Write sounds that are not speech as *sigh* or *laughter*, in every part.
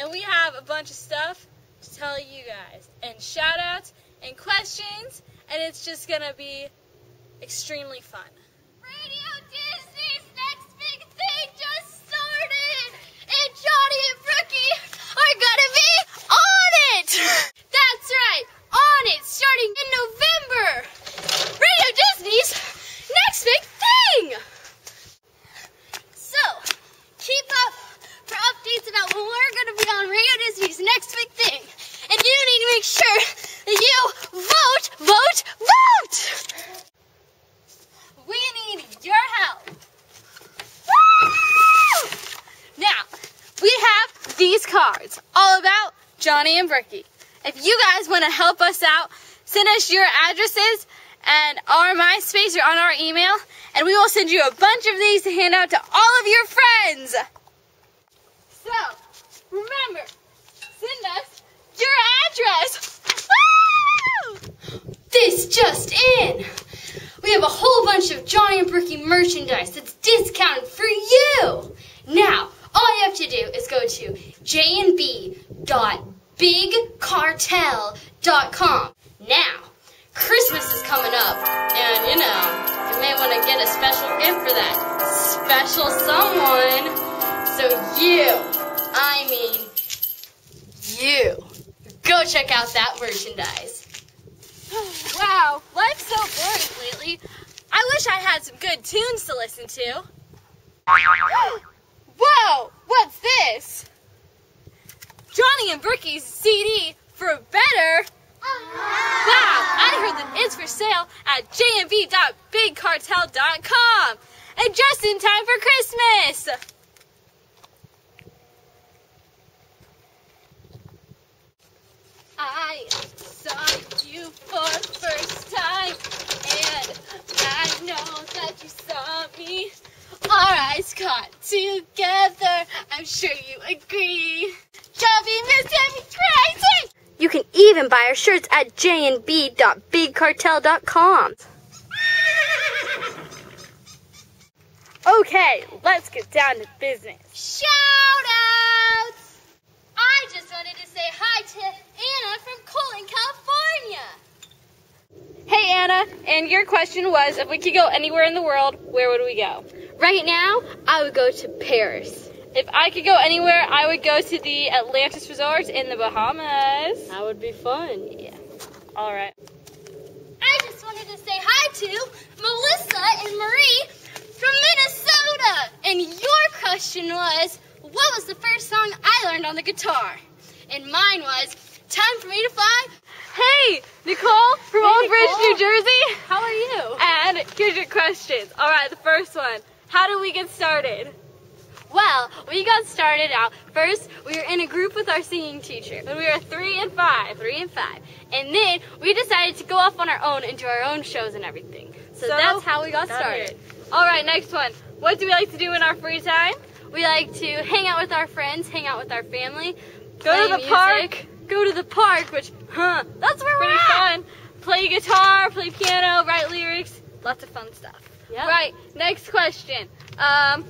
And we have a bunch of stuff to tell you guys, and shout outs and questions, and it's just gonna be extremely fun. Radio Disney's next big thing just started, and Jonnie and Brookie are gonna be on it. That's right, on it, starting in November. Radio Disney's next big thing. So, keep up for updates about when we're gonna be on Radio Disney's next big thing, and you need to make sure you vote, vote, vote. We need your help. Woo! Now, we have these cards all about Jonnie and Brookie. If you guys want to help us out, send us your addresses and our MySpace or on our email, and we will send you a bunch of these to hand out to all of your friends. So, remember, send us your address. This just in. We have a whole bunch of Jonnie and Brookie merchandise that's discounted for you. Now, all you have to do is go to jnb.bigcartel.com. Now, Christmas is coming up, and you know, you may want to get a special gift for that special someone. So you, I mean, you, go check out that merchandise. Wow, life's so boring lately. I wish I had some good tunes to listen to. *gasps* Whoa, what's this? Jonnie and Brookie's CD for better. Wow, I heard that it's for sale at jnb.bigcartel.com. And just in time for Christmas. I saw you for the first time, and I know that you saw me. Our eyes caught together. I'm sure you agree. Chubby Miss me crazy. You can even buy our shirts at jnb.bigcartel.com. *laughs* Okay, let's get down to business. Shout outs! I just wanted to say hi to from Colon, California. Hey Anna, and your question was if we could go anywhere in the world, where would we go? Right now, I would go to Paris. If I could go anywhere, I would go to the Atlantis Resort in the Bahamas. That would be fun. Yeah. All right. I just wanted to say hi to Melissa and Marie from Minnesota. And your question was, what was the first song I learned on the guitar? And mine was, Time for Me to Fly. Hey, Nicole from Old Bridge, New Jersey. How are you? And here's your questions. All right, the first one. How do we get started? Well, we got started out. First, we were in a group with our singing teacher. When we were three and five. Three and five. And then we decided to go off on our own and do our own shows and everything. So, that's how we got got started. it. All right, next one. What do we like to do in our free time? We like to hang out with our friends, hang out with our family, Go to the music, park. Go to the park, which, huh, that's where Pretty we're at. fun. Play guitar, play piano, write lyrics. Lots of fun stuff. Yep. Right, next question. Um,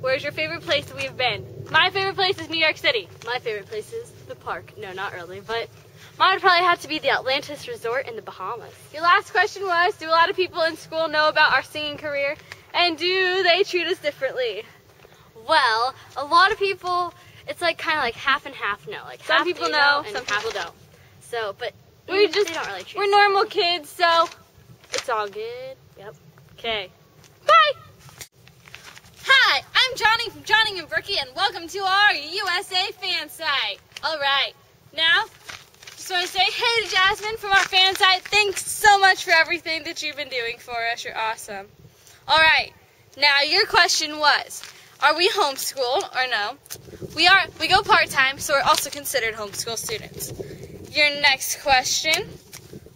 where's your favorite place that we've been? My favorite place is New York City. My favorite place is the park. No, not really, but mine would probably have to be the Atlantis Resort in the Bahamas. Your last question was Do a lot of people in school know about our singing career? And do they treat us differently? Well, a lot of people, it's like kind of like half and half no. Like Some people know, some people don't. So, but We mm, just- don't really treat. We're normal kids, so it's all good. Yep. Okay. Bye. Hi, I'm Jonnie from Jonnie and Brookie, and welcome to our USA fan site. All right, now just want to say hey to Jasmine from our fan site. Thanks so much for everything that you've been doing for us. You're awesome. All right, now your question was, are we homeschooled or no? We are. We go part time, so we're also considered homeschool students. Your next question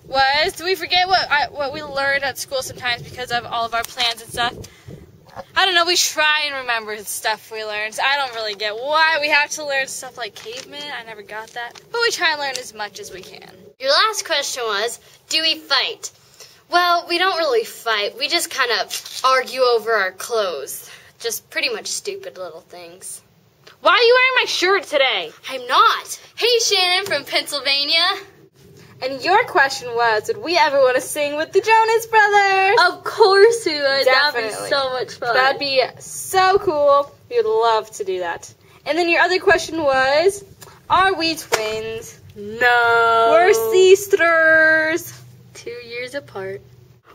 was do we forget what I, what we learned at school sometimes because of all of our plans and stuff? I don't know. We try and remember stuff we learned. I don't really get why we have to learn stuff like caveman. I never got that, but we try and learn as much as we can. Your last question was, do we fight? Well, we don't really fight. We just kind of argue over our clothes. Just pretty much stupid little things. Why are you wearing my shirt today? I'm not. Hey, Shannon from Pennsylvania. And your question was, would we ever want to sing with the Jonas Brothers? Of course we would. That'd Definitely. be so much fun. That'd be so cool. We would love to do that. And then your other question was, are we twins? no. We're sisters. two years apart.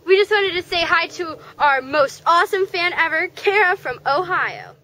We just wanted to say hi to our most awesome fan ever, Kara from Ohio.